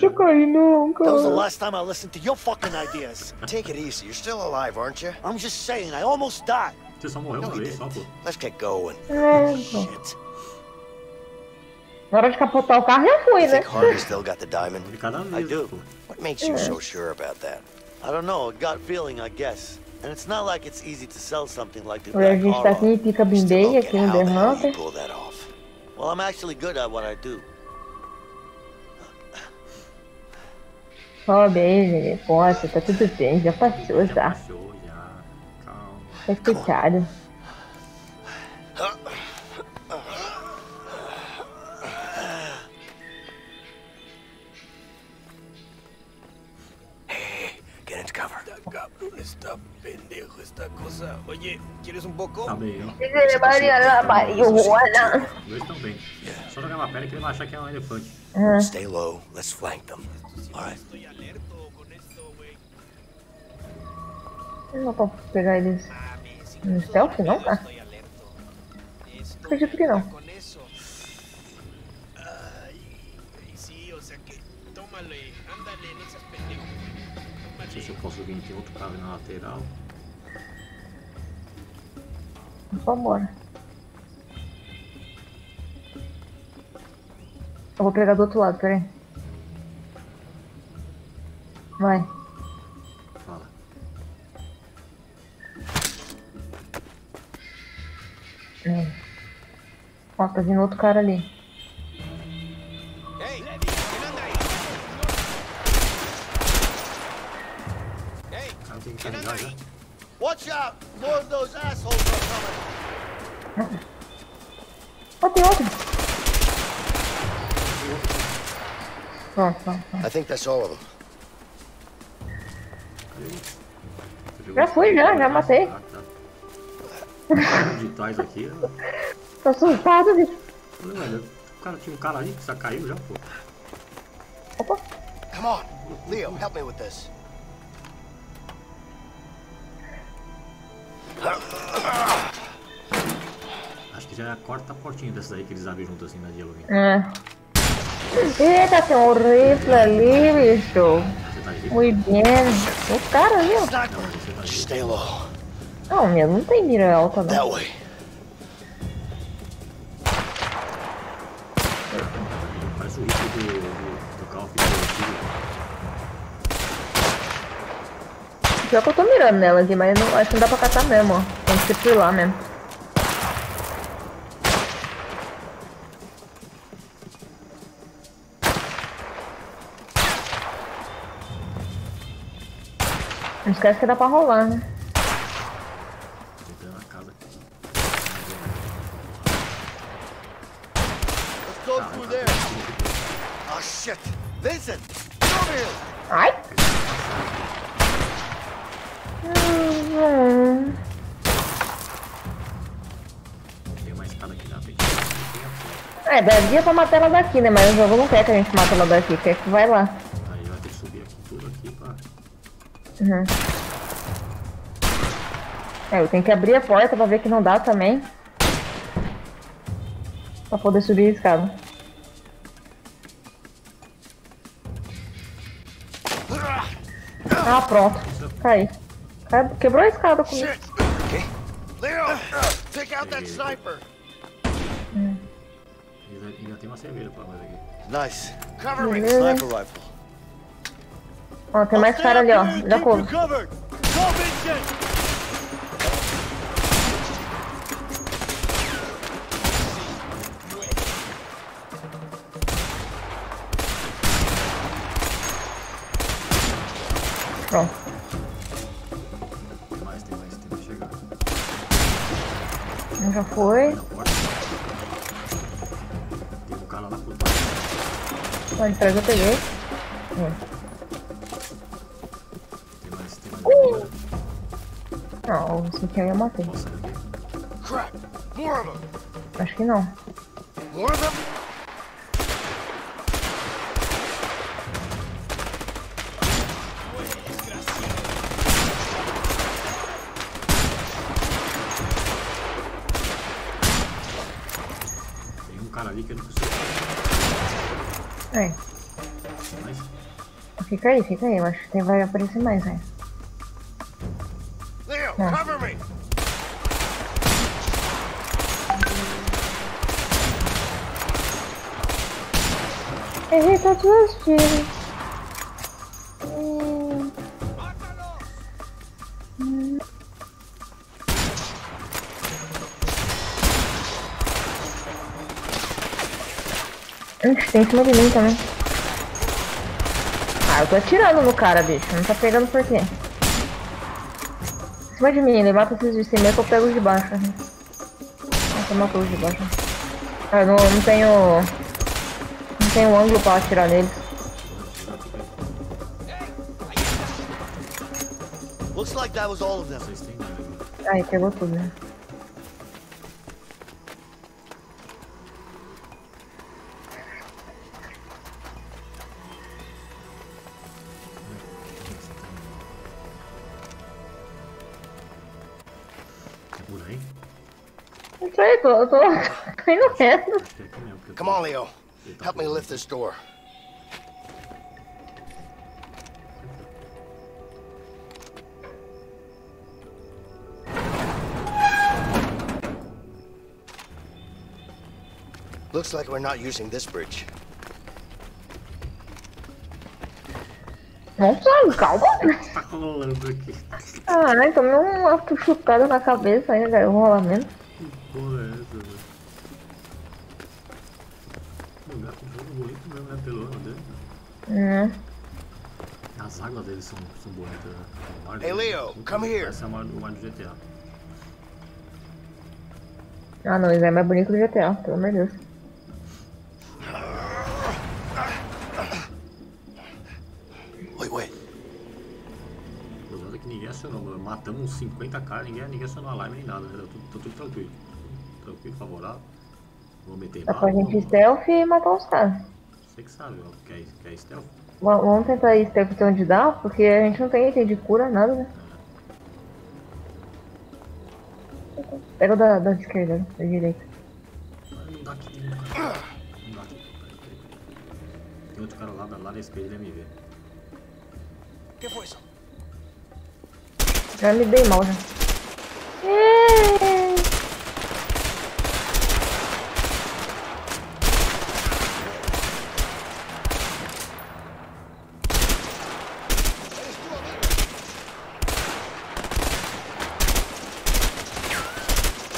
That was the last time I listened to your fucking ideas. Take it easy. You're still alive, aren't you? I'm just saying, I almost died. Você só morreu uma No, he vez, só, pô. didn't. Let's get going. Shit. Na hora de capotar o carro, já fui, You né? think Harvey still got the diamond? I vez, do. pô. What makes you so sure about that? I don't know, a gut feeling, I guess. And it's not like it's easy to sell something like the Hoje a Black gente tá aqui Oro. em Pica Still Bimbei, don't aqui no how The the you Hunter. pull that off. Well, I'm actually good at what I do. Sobe aí, gente. Poxa, tá tudo bem, já passou Já já. passou, já. Calma. Tá fechado. Get into cover. Esta pendejo, esta cosa. Oye, ¿quieres un poco? Tá bem, ó. Marihuana. Os dois estão bem. Só jogar uma pedra que ele vai achar que é um elefante. Stay low. Let's flank them. All Não pra pegar eles no stealth, não, tá? Esto Acredito que não. Não sei se eu posso vir tem outro carro ali na lateral. Vambora. Eu vou pegar do outro lado, peraí. Vai. Tá vindo outro cara ali. Watch out! More of those assholes are coming. Ó, tem outro. Pronto, pronto, pronto. I think that's all of them. Já fui, já, já matei. Ah. De trás aqui, ó. Tô assustado, bicho. Falei, velho, o cara tinha um cara ali que já caiu já, pô. Opa. Come on. Leo, help me with this. Acho que já é a quarta portinha dessas aí que eles abrem junto assim na Yellowwing. É. Eita, tem um rifle ali, bicho. Você tá de Muito bem. O cara ali, ó. Não, você tá de Stay low. Não, não tem mira alta, não. Que eu tô mirando nela aqui, mas não, acho que não dá pra catar mesmo, ó. Tem que ser por lá mesmo. Não esquece que dá pra rolar, né? É, daria pra matar ela daqui, né? Mas o jogo não quer que a gente mate ela daqui, quer que vai lá. Aí vai ter que subir aqui tudo aqui pra. Uhum. É, eu tenho que abrir a porta pra ver que não dá também. Pra poder subir a escada. Ah, pronto. Cai- Quebrou a escada comigo. Shit! Okay. Leo! Take out that sniper! Ainda tem uma cerveja pra nós aqui. Nice. Cover me. Sniper rifle. Ó, tem mais cara ali, ó. Já corro. Ó, de trás eu peguei. Tem mais, tem mais. Uh! Não, esse aqui eu já matei. Nossa, aqui. Crap. More of them. Acho que não. More of them? Tem um cara ali que eu não consigo. É. Tem mais? Fica aí, fica aí. Eu acho que vai aparecer mais, né? Leo, Yeah. cover me! Errei todos os tiros. Hum. Hum. Tem em cima de mim também. Ah, tô atirando no cara, bicho. Não tá pegando por quê? Em cima de mim, ele mata esses de cima que eu pego os de baixo. né? Nossa, matou os de baixo. Ah, eu não, não tenho. Não tenho ângulo pra atirar neles. Looks like that was all of them. Aí, pegou tudo, né? Acho que é aqui mesmo. porque eu Come tô- on, Leo. ele tá Help me com- lift this door. Looks like we're not using this bridge. Nossa, calma. Tá rolando aqui. Caralho, tomei uma chutada na cabeça ainda, cara. O rolamento. Que porra é essa, velho? O lugar com jogo bonito mesmo, né? Pelo ano dele. Hum. As águas deles são, são bonitas, né? O mar Hey, Leo, come here. Essa é a mar, o mar do GTA. Ah, não, isso é mais bonito que o GTA, pelo amor de Deus. Matamos uns 50 caras, ninguém, ninguém acionou alarme nem nada, né? Tá tudo, tá tudo tranquilo. Tranquilo, favorável. Vou meter Dá pra bala. gente ir stealth e matar os caras. Você que sabe, ó. Quer, quer stealth? Va- Vamos tentar ir stealth até onde dá, porque a gente não tem item de cura, nada, né? Pega o da, da esquerda, né? da direita. Não dá aqui, não. Não dá aqui. Peraí, peraí, peraí. Tem outro cara lá, lá na esquerda, ele me vê. ¿Qué fue eso? Já me dei mal já.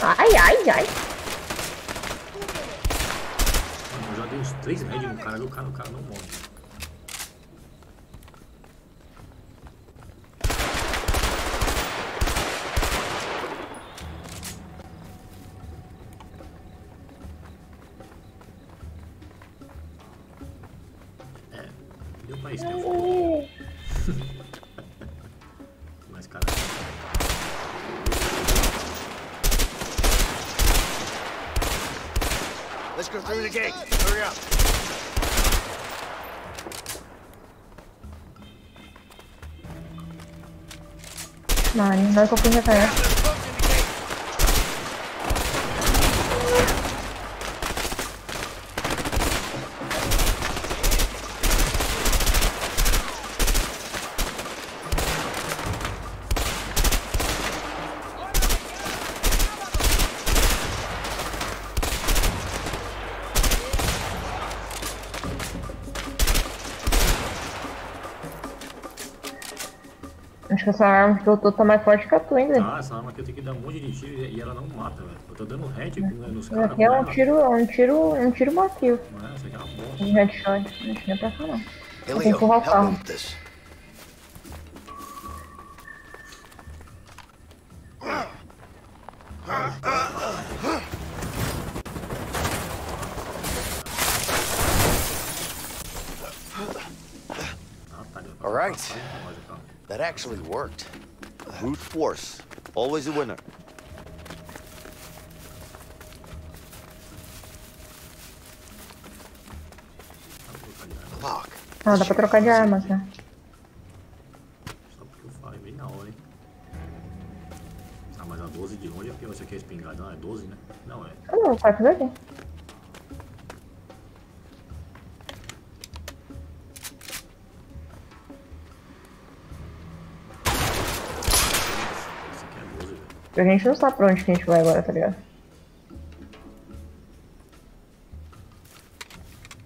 Ai, ai, ai. Eu já dei uns 3 heads no cara, e o cara, o cara Let's go through the gate. Hurry up. Mano, não é que eu fui recarregar. Acho que essa arma que eu tô tá mais forte que a tua ainda. ah, essa arma aqui eu tenho que dar um monte de tiro e ela não mata, velho. Eu tô dando head aqui né, nos caras. Aqui é um tiro, um tiro, um tiro macio. Não é, isso aqui é uma bosta. Um headshot. Não tinha pra cá não. Hey, Tem que empurrar o carro. actually worked. Brute force. Always a winner. Надо по крокодилям можно. Não, mas a 12 de longe é pior. Você quer espingarda? Não, é 12, né? Não, é. Como? 4 12? A gente não sabe pra onde que a gente vai agora, tá ligado?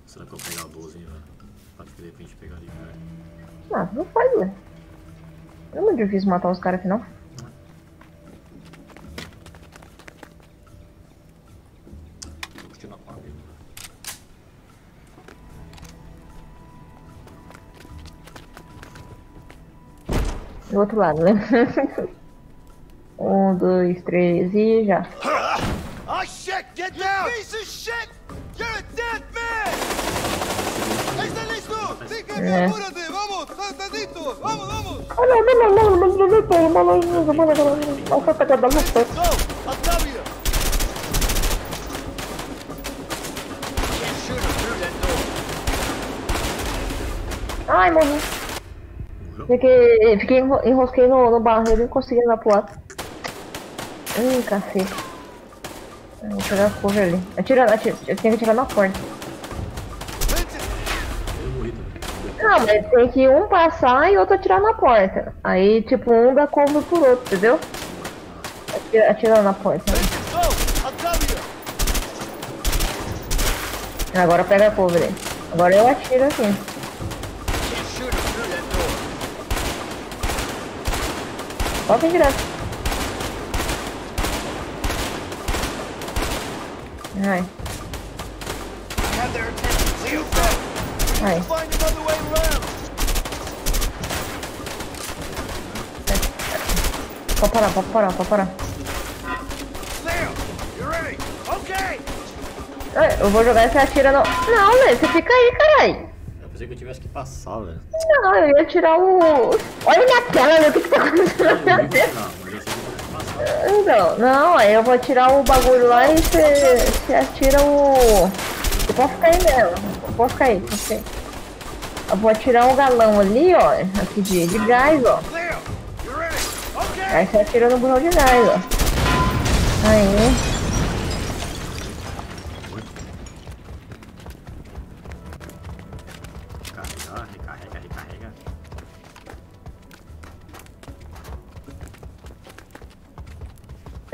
Será que eu pegar o 12, velho? Pra de repente pegar ali, velho. Ah, não faz, velho. Não é muito difícil matar os caras aqui, não. Vou continuar com a vida. Do outro lado, né? um, dois, três e já. Oh shit! Get down! piece of shit! You're a dead man! ¡Está listo! ¡Venga, Eh. apúrate! ¡Vamos! ¡Tantadito! ¡Vamos, vamos! You! Ai, morri. Fiquei, fiquei enro- enrosquei no, no e não consegui andar pro lado. Ih, cacete. Vou pegar a cover ali. Atira, atira, eu tenho que atirar na porta. Não, mas tem que um passar e outro atirar na porta. Aí, tipo, um dá cover pro outro, entendeu? Atira, na porta. Agora pega a cover aí. Agora eu atiro aqui. Can't shoot Ai, ai. Pode parar, pode parar, pode parar. Eu vou jogar e você atira no. Não, velho, você fica aí, caralho. Eu pensei que eu tivesse que passar, velho. Não, eu ia tirar o. Olha minha tela, meu, o que que tá acontecendo na minha tela? Então, não, aí eu vou tirar o bagulho lá e você, atira o. Eu posso ficar aí mesmo. Eu posso ficar aí, ficar aí. Eu vou atirar um galão ali, ó. Aqui de, de gás, ó. Aí você atira no botão de gás, ó. Aí.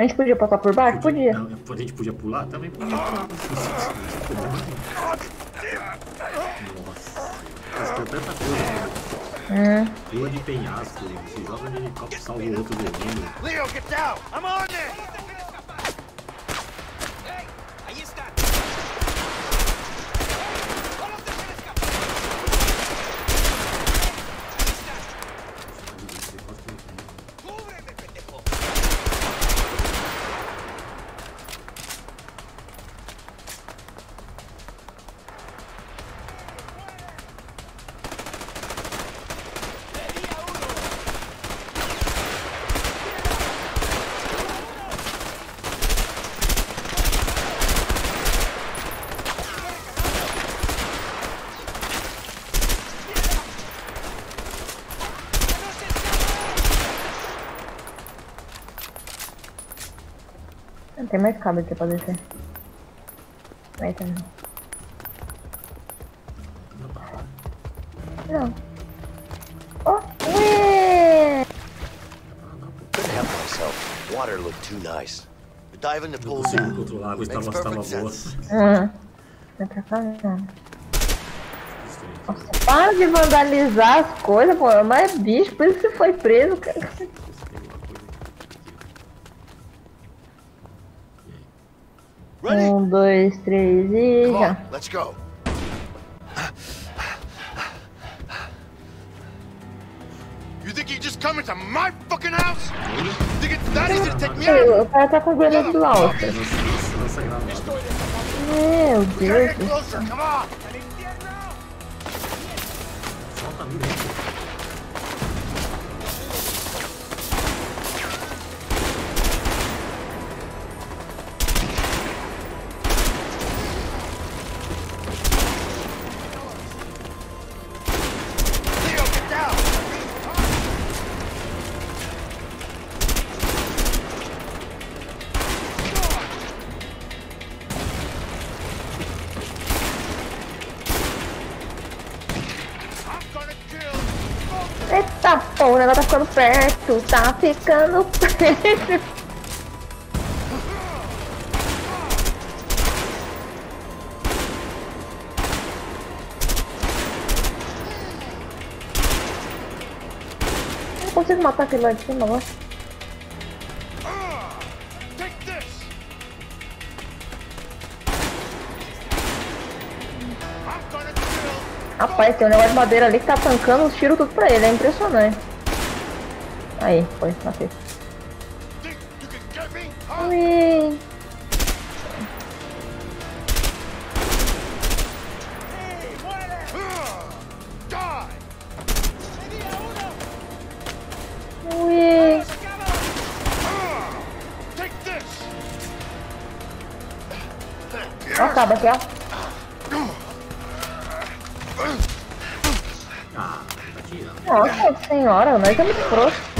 Gente podia passar por baixo? Podia. Não, a gente podia pular? Também podia pular. Nossa. Tem tanta coisa. Pula de penhasco, se joga de helicóptero, salva o outro dormindo. Leo, get down! I'm on there! ¡Ey! ¡Ahí está! ¡Cúbreme, pendejo! Não tem mais cabo aqui pra descer. Não tá lá. Não. Oh, ué! Couldn't help myself. Water looked too nice. We're diving the Não pool now. controlar a água, estava, Makes estava perfect boa. sense. Hum. Vai pra cá, não. Nossa, para de vandalizar as coisas, pô. Mas é bicho, por isso que você foi preso, cara. Um, dois, três e já. let's go. You think you just come into my fucking house? You think it's that easy to take me out? O cara tá com. Lança, lança granada. Meu Deus do closer, ficando perto, tá ficando perto. Eu consigo matar aquele lá de cima não. É? Rapaz, tem um negócio de madeira ali que tá tancando os tiros tudo pra ele, é impressionante. Aí, foi, matei. Ui. Ui. This! Ó, acaba aqui, ó. Tá. Nossa senhora, nós é muito frouxo.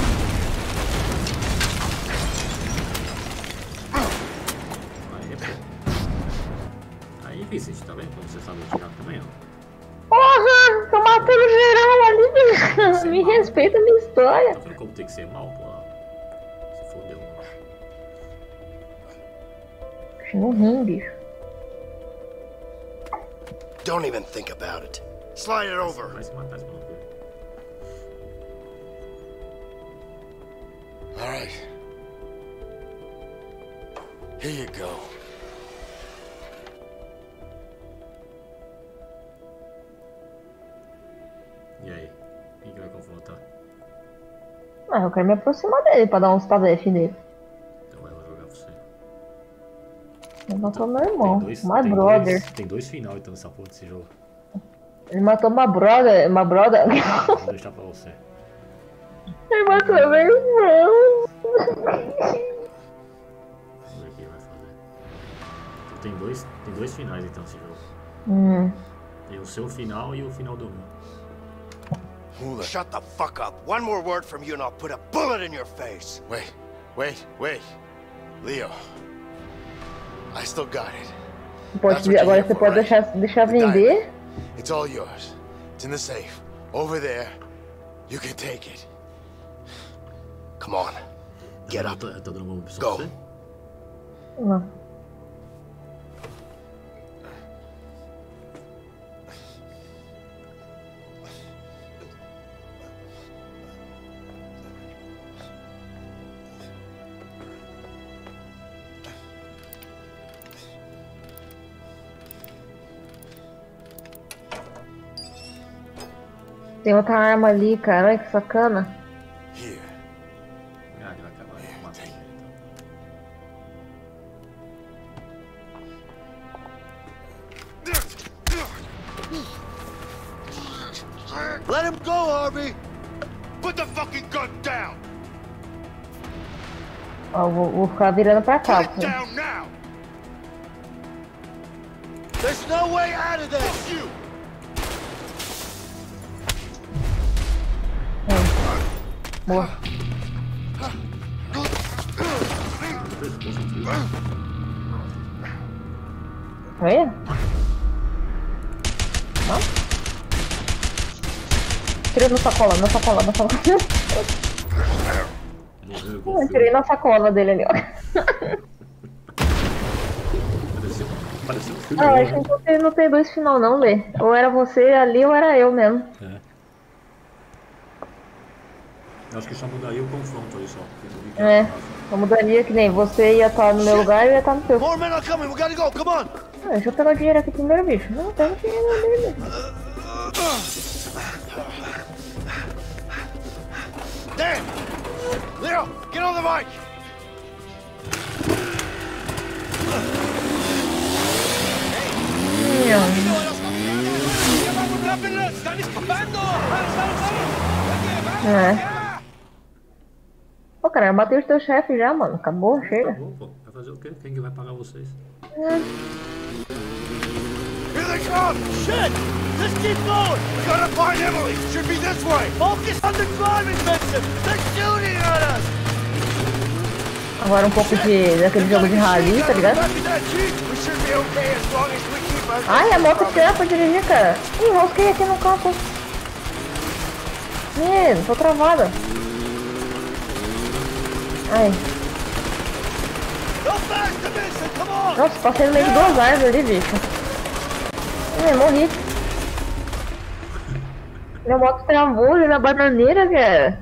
Porra, tô matando geral ali. bicho. Me respeita a minha história. Tá vendo como tem que ser mal, pô? Se fodeu. No rim, bicho. Don't even think about it. Slide it over. Vai se matar esse maluco. All right. Here you go. Ah, eu quero me aproximar dele pra dar uns tabef nele. Então vai, eu vou jogar você. Ele matou meu irmão, dois, my tem brother. Dois, tem dois final então nessa porra desse jogo. Ele matou my brother, my brother. Vou deixar pra você. Ele matou meu irmão. Vamos ver o que ele vai fazer. Então, tem dois, tem dois finais então esse jogo. Hum. Tem o seu final e o final do meu. Shut the fuck up. One more word from you and I'll put a bullet in your face. Wait, wait, wait. Leo. I still got it. Pode, agora você pode deixar, deixar vender. It's all yours. It's in the safe. Over there. You can take it. Come on. Get Eu up. tô, eu tô dando uma opção Go. Não. Tem outra arma ali, cara. Olha que sacana. Let him go, Harvey! Put the fucking gun down! Ó, vou, vou ficar virando pra cá. Put it down Tudo. Olha. Não? Tirei na sacola, na sacola, na sacola. Morreu tirei na sacola dele ali, ó. Pareceu, pareceu um filme. Ah, acho que não tem, não tem dois final não, Lê. Ou era você ali ou era eu mesmo. É. Eu acho que só mudaria o confronto ali só. É. fácil. Eu mudaria que nem você ia estar no meu lugar e ia estar no teu. More men are coming! We gotta go! Come on! Ah, deixa eu pegar o dinheiro aqui primeiro, bicho. Não, pega o dinheiro bicho. Dan! Leo, get on the bike! É. Cara, eu matei os teus chefes já, mano. Acabou, chega. Acabou, pô. Vai fazer o quê? Quem que vai pagar vocês? Here they come! Shit! Just keep going! We gotta find Emily! Should be this way! Focus on the driving, Vincent! They're shooting at us! Agora um pouco de daquele jogo de rally, tá ligado? Ai, a moto que é pra dirigir, cara. Ih, rosquei aqui no campo. Menino, tô travada. Ai, nossa, passei no meio de duas árvores ali, bicho. Ai, morri. Minha moto travou ali na bananeira, cara.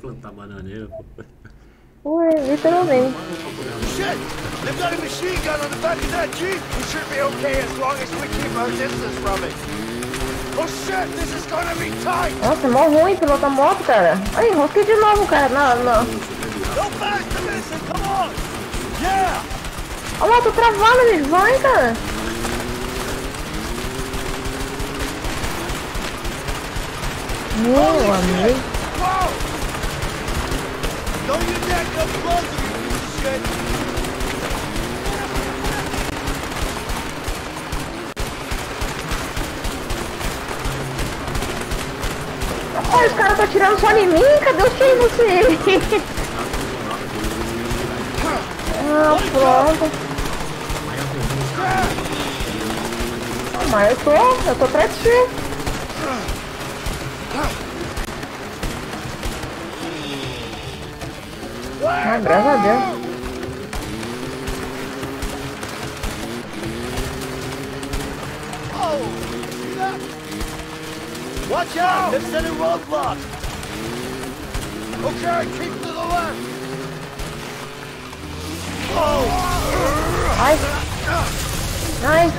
plantar bananeira, pô. Ué, literalmente. Shit! They've got a machine gun on the back of that Jeep! We should be okay as long as we keep our distance from it. Oh shit! This is gonna be tight! Nossa, é mó ruim pilotar moto, cara. Aí, rosquei de novo, cara. Não, não. Olha lá, tô travando, bicho. Vai, cara. Meu amigo. Olha, os caras estão atirando só em mim. Cadê os tiros você? Ah, pronto. Mas eu tô, eu tô de você. Ah, graças a Deus. Watch out! They've set a roadblock! Okay, keep to the left! Ai. Ai.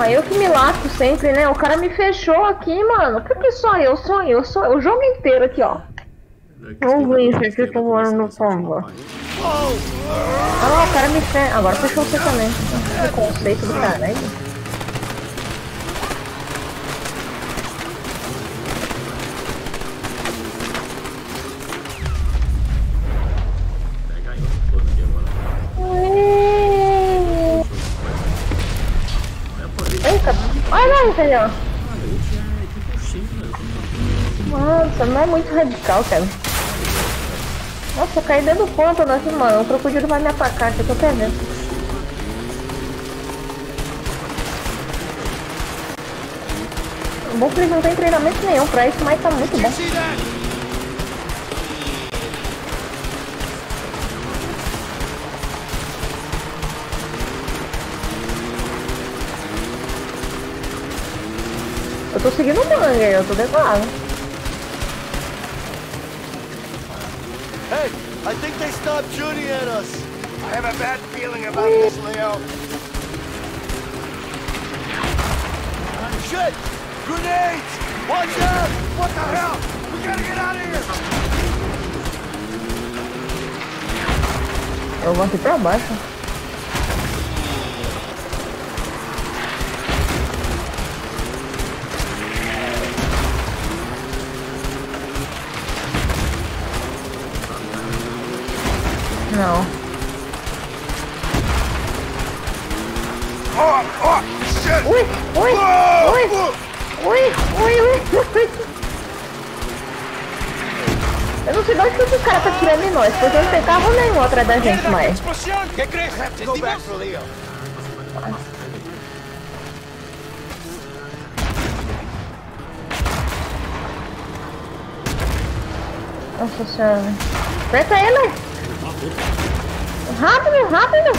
Ah, eu que me lasco sempre, né? O cara me fechou aqui, mano. Por que só eu? Só eu, só eu. O jogo inteiro aqui, ó. Vamos ver isso aqui, tô morando no pombo. Ah, o cara me fechou. Agora fechou você também. Que conceito do caralho. Tinha equipe China. Nossa, não é muito radical, cara. Nossa, eu caí dentro do pântano aqui, mano. O crocodilo vai me atacar, que eu tô até vendo. Bom que eles não têm treinamento nenhum pra isso, mas tá muito bom. Eu tô seguindo o mangue, eu tô decolado. Hey, I think they stopped shooting at us. I have a bad feeling about this, Leo. Shit! Grenades! Watch out! What the hell? We gotta get out of here! Eu vou aqui pra baixo. Nenhum atrás da gente mais. Nossa senhora. Aperta ele! Rápido, rápido!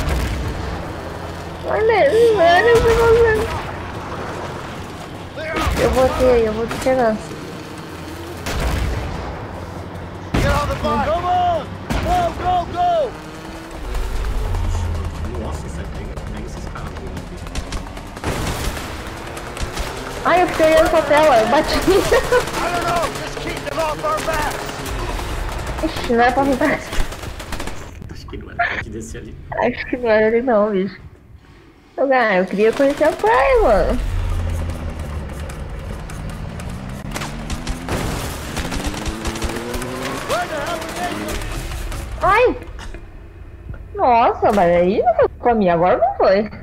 Vai mesmo, velho, eu vou Eu vou ter, eu vou te pegar. Ai, eu fiquei olhando pra tela, eu bati. Ixi, não era pra voltar. Acho que não era pra te descer ali. Acho que não era ele não, bicho. Eu, ah, eu queria conhecer a praia, mano. Ai! Nossa, mas aí não foi pra mim, agora não foi.